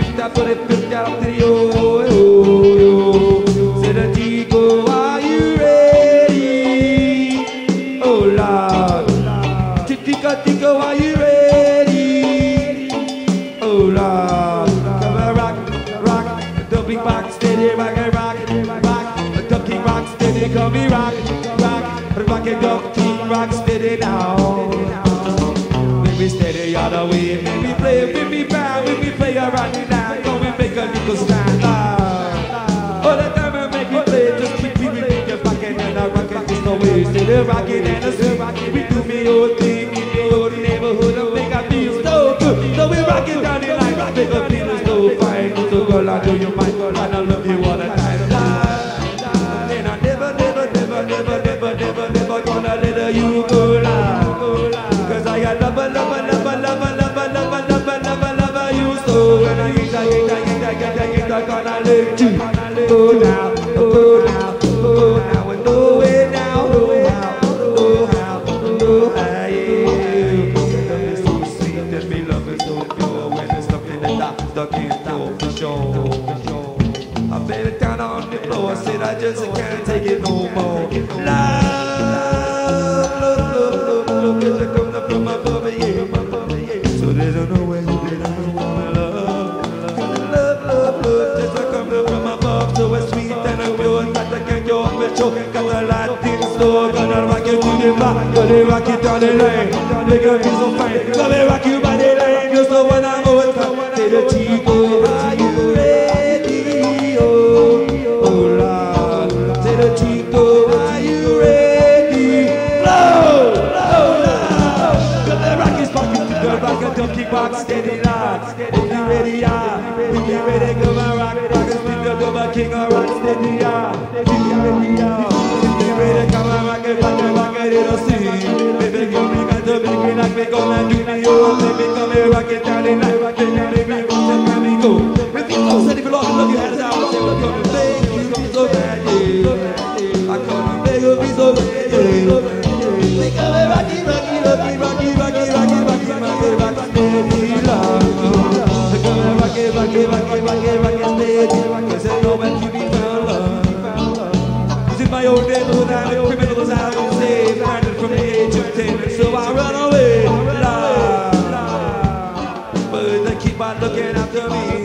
dittatore più caratterio oh, oh, oh. Se ne dico are you ready? Oh la! Ti dico dico are you ready? Oh la! Come and rock, rock Dumpy rock, steady rock and rock Rock, dumpy rock, steady come and rock Rock, rock and dumpy rock, steady now little fine little girl, I do you mind, and I love you all the time. Love, and I never, never, never, never, never, never, never gonna let you go. Cause I got love, love, love, love, love, love, love, love, love, love, you so. And I get, I get, I get, I get, I get, gonna let you go now. Angela come down from above, yeah. So there's no way, there's no way, my love. Love, love, love, just I come from above. So it's sweet and I'm pure, I can't go up and show. Latin slow, gonna rock you to the back. Gonna rock you down the. Make a piece of. Gonna rock you by the lane. You're so when I'm going to the cheese. guiar. by looking after me.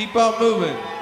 Keep on moving.